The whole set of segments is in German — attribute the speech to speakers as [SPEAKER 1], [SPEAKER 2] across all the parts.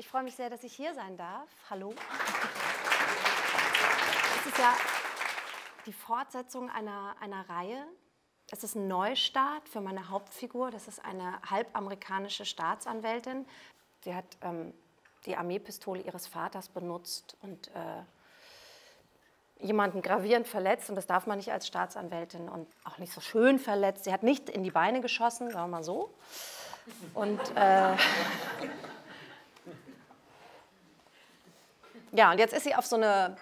[SPEAKER 1] Ich freue mich sehr, dass ich hier sein darf. Hallo. Es ist ja die Fortsetzung einer, einer Reihe. Es ist ein Neustart für meine Hauptfigur. Das ist eine halbamerikanische Staatsanwältin. Sie hat ähm, die Armeepistole ihres Vaters benutzt und äh, jemanden gravierend verletzt. Und das darf man nicht als Staatsanwältin und auch nicht so schön verletzt. Sie hat nicht in die Beine geschossen, sagen wir mal so. Und äh, ja, und jetzt ist sie auf so eine,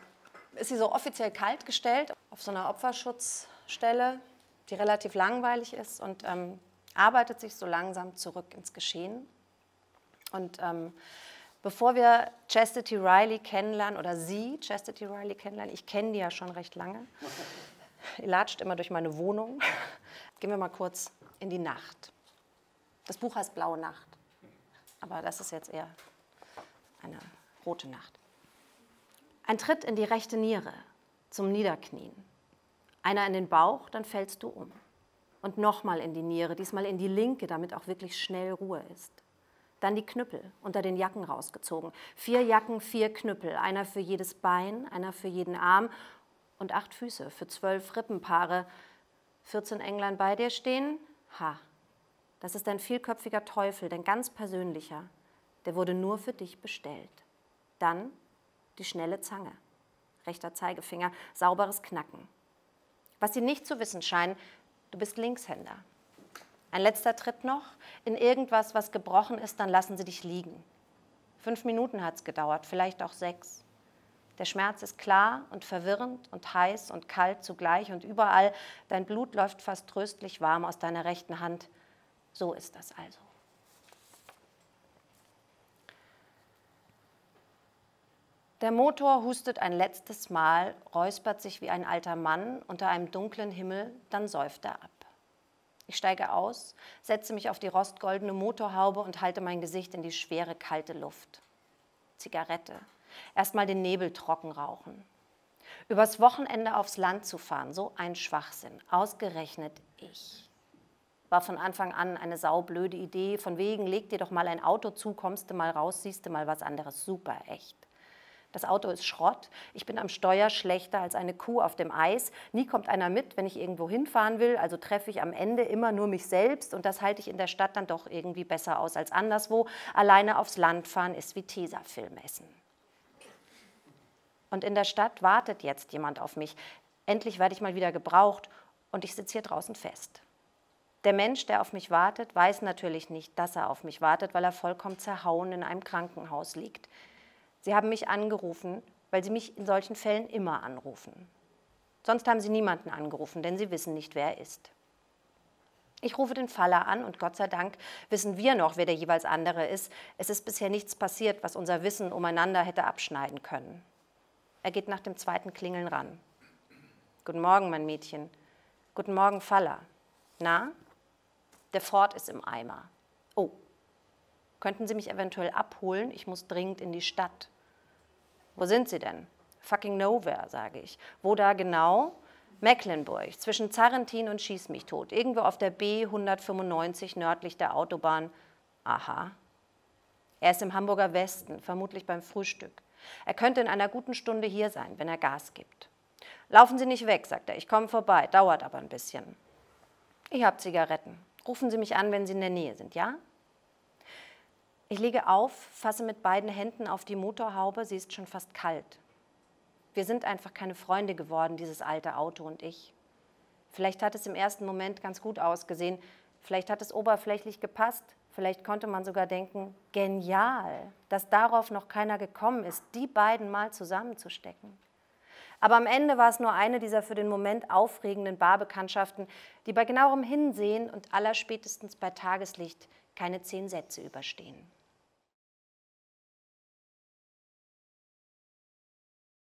[SPEAKER 1] ist sie so offiziell kalt gestellt, auf so einer Opferschutzstelle, die relativ langweilig ist und ähm, arbeitet sich so langsam zurück ins Geschehen. Und ähm, bevor wir Chastity Riley kennenlernen, oder Sie Chastity Riley kennenlernen, ich kenne die ja schon recht lange, ihr latscht immer durch meine Wohnung, gehen wir mal kurz in die Nacht. Das Buch heißt Blaue Nacht, aber das ist jetzt eher eine rote Nacht. Ein Tritt in die rechte Niere zum Niederknien. Einer in den Bauch, dann fällst du um. Und nochmal in die Niere, diesmal in die linke, damit auch wirklich schnell Ruhe ist. Dann die Knüppel unter den Jacken rausgezogen. Vier Jacken, vier Knüppel, einer für jedes Bein, einer für jeden Arm und acht Füße für zwölf Rippenpaare. 14 Englein bei dir stehen? Ha, das ist ein vielköpfiger Teufel, dein ganz persönlicher. Der wurde nur für dich bestellt. Dann die schnelle Zange, rechter Zeigefinger, sauberes Knacken. Was sie nicht zu wissen scheinen, du bist Linkshänder. Ein letzter Tritt noch, in irgendwas, was gebrochen ist, dann lassen sie dich liegen. Fünf Minuten hat es gedauert, vielleicht auch sechs. Der Schmerz ist klar und verwirrend und heiß und kalt zugleich und überall, dein Blut läuft fast tröstlich warm aus deiner rechten Hand. So ist das also. Der Motor hustet ein letztes Mal, räuspert sich wie ein alter Mann unter einem dunklen Himmel, dann säuft er ab. Ich steige aus, setze mich auf die rostgoldene Motorhaube und halte mein Gesicht in die schwere, kalte Luft. Zigarette. Erstmal den Nebel trocken rauchen. Übers Wochenende aufs Land zu fahren, so ein Schwachsinn. Ausgerechnet ich. War von Anfang an eine saublöde Idee. Von wegen, leg dir doch mal ein Auto zu, kommst du mal raus, siehst du mal was anderes. Super, echt. Das Auto ist Schrott. Ich bin am Steuer schlechter als eine Kuh auf dem Eis. Nie kommt einer mit, wenn ich irgendwo hinfahren will. Also treffe ich am Ende immer nur mich selbst. Und das halte ich in der Stadt dann doch irgendwie besser aus als anderswo. Alleine aufs Land fahren ist wie Tesafilm essen. Und in der Stadt wartet jetzt jemand auf mich. Endlich werde ich mal wieder gebraucht und ich sitze hier draußen fest. Der Mensch, der auf mich wartet, weiß natürlich nicht, dass er auf mich wartet, weil er vollkommen zerhauen in einem Krankenhaus liegt. Sie haben mich angerufen, weil Sie mich in solchen Fällen immer anrufen. Sonst haben Sie niemanden angerufen, denn Sie wissen nicht, wer er ist. Ich rufe den Faller an und Gott sei Dank wissen wir noch, wer der jeweils andere ist. Es ist bisher nichts passiert, was unser Wissen umeinander hätte abschneiden können. Er geht nach dem zweiten Klingeln ran. Guten Morgen, mein Mädchen. Guten Morgen, Faller. Na? Der Ford ist im Eimer. Oh, Könnten Sie mich eventuell abholen? Ich muss dringend in die Stadt. Wo sind Sie denn? Fucking nowhere, sage ich. Wo da genau? Mecklenburg, zwischen Zarrentin und Schieß mich tot. Irgendwo auf der B 195 nördlich der Autobahn. Aha. Er ist im Hamburger Westen, vermutlich beim Frühstück. Er könnte in einer guten Stunde hier sein, wenn er Gas gibt. Laufen Sie nicht weg, sagt er. Ich komme vorbei, dauert aber ein bisschen. Ich habe Zigaretten. Rufen Sie mich an, wenn Sie in der Nähe sind, ja? Ich lege auf, fasse mit beiden Händen auf die Motorhaube, sie ist schon fast kalt. Wir sind einfach keine Freunde geworden, dieses alte Auto und ich. Vielleicht hat es im ersten Moment ganz gut ausgesehen, vielleicht hat es oberflächlich gepasst, vielleicht konnte man sogar denken, genial, dass darauf noch keiner gekommen ist, die beiden mal zusammenzustecken. Aber am Ende war es nur eine dieser für den Moment aufregenden Barbekanntschaften, die bei genauerem Hinsehen und allerspätestens bei Tageslicht keine zehn Sätze überstehen.